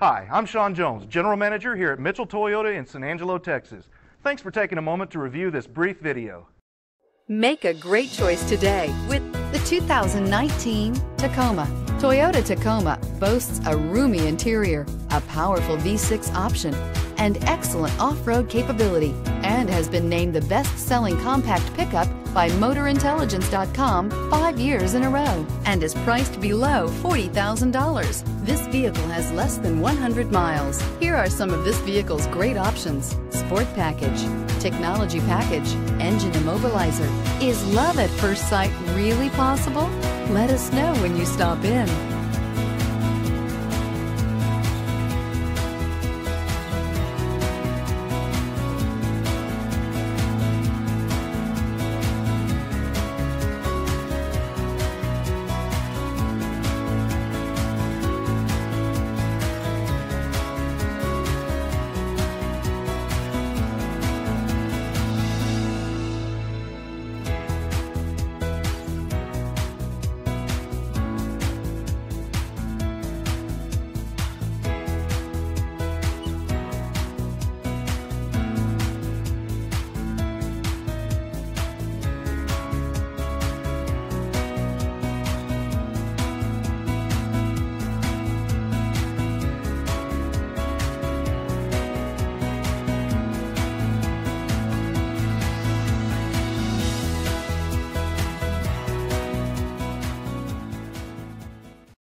Hi, I'm Sean Jones, General Manager here at Mitchell Toyota in San Angelo, Texas. Thanks for taking a moment to review this brief video. Make a great choice today with the 2019 Tacoma. Toyota Tacoma boasts a roomy interior, a powerful V6 option, and excellent off-road capability, has been named the best-selling compact pickup by MotorIntelligence.com five years in a row, and is priced below $40,000. This vehicle has less than 100 miles. Here are some of this vehicle's great options. Sport package, technology package, engine immobilizer. Is love at first sight really possible? Let us know when you stop in.